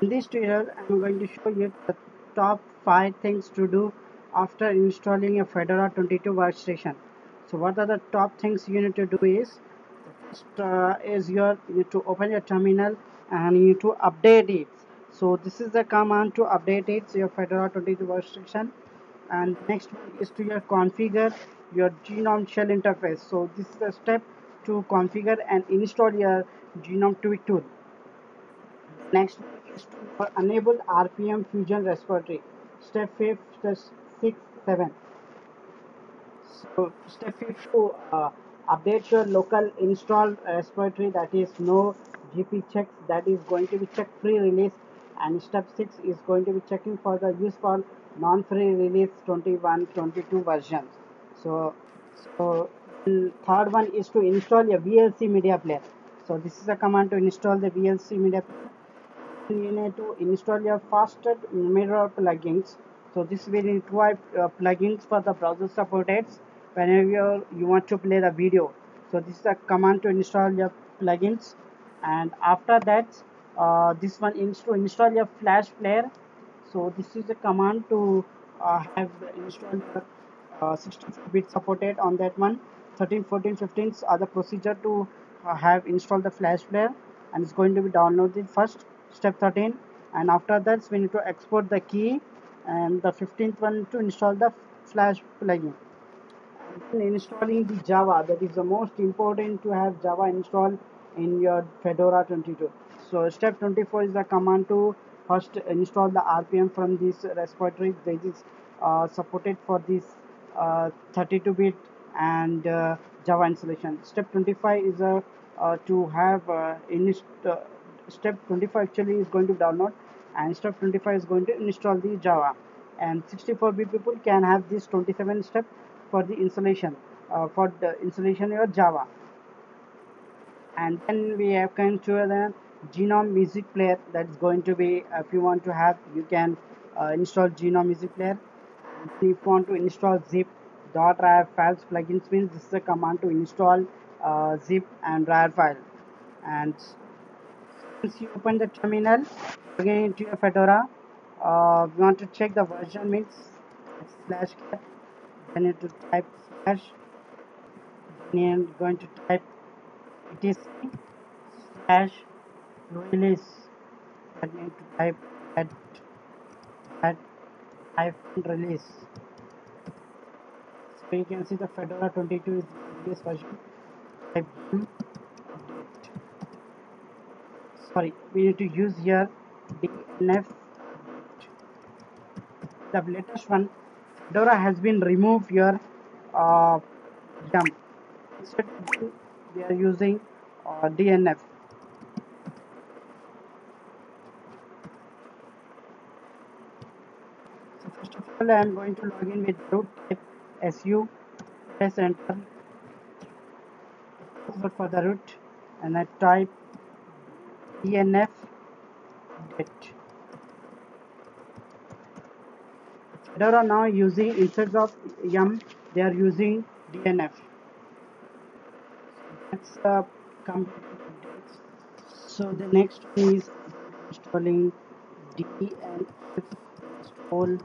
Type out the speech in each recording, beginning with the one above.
In this tutorial, I'm going to show you the top 5 things to do after installing a Fedora 22 workstation. So what are the top things you need to do is, first uh, is your, you need to open your terminal and you need to update it. So this is the command to update it, your Fedora 22 workstation. And next is to your configure your GNOME shell interface. So this is the step to configure and install your GNOME tweak tool. Next is to enable RPM Fusion Repository. Step 5, step 6, 7. So step 5 to uh, update your local install repository that is no gp checks that is going to be check free release and step 6 is going to be checking for the use for non-free release 21 22 versions so so third one is to install a vlc media player so this is a command to install the vlc media player you need to install your faster mirror plugins. So this will require uh, plugins for the browser supported whenever you want to play the video. So this is a command to install your plugins. And after that uh, this one is to install your flash player. So this is a command to uh, have installed uh, 64-bit supported on that one. 13 14 15 are the procedure to uh, have installed the flash player. And it's going to be downloaded first step 13 and after that we need to export the key and the 15th one to install the flash plugin. Installing the java that is the most important to have java installed in your fedora 22 so step 24 is the command to first install the rpm from this repository. That is uh, supported for this 32-bit uh, and uh, java installation. Step 25 is a uh, to have init step 25 actually is going to download and step 25 is going to install the java. And 64-bit people can have this 27 step for the installation uh, for the installation of java. And then we have come to the GNOME music player that's going to be if you want to have you can uh, install GNOME music player. If you want to install zip dot rar files plugins means this is a command to install uh, zip and rar file. And once you open the terminal. Again into your fedora. Uh, we want to check the version means slash cat then you to type slash. Then you're going to type etc slash release then you to type add add hyphen release. So you can see the fedora 22 is this version. Type sorry we need to use here dnf the latest one fedora has been removed your uh, jump. Instead we are using uh, dnf so first of all i am going to log in with root type su press enter look for the root and i type dnf get Fedora now using instead of yum they are using dnf that's uh, so the next one is installing dnf install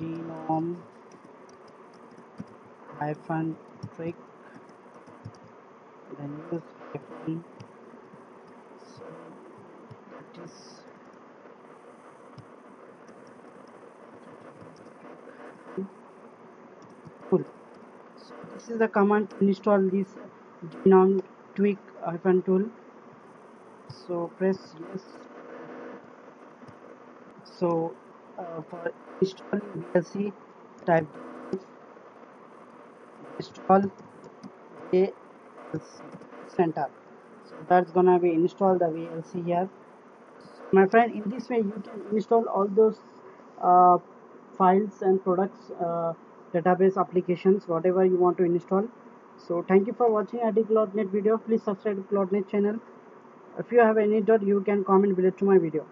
gnome hyphen tweak then use hyphen cool. So this is the command to install this gnome tweak hyphen tool. So press yes. So uh, for installing VLC type install VLC center. So that's gonna be install the VLC here my friend in this way you can install all those uh, files and products uh, database applications whatever you want to install. So thank you for watching ID Cloud.NET video. Please subscribe to Cloud.NET channel. If you have any doubt you can comment below to my video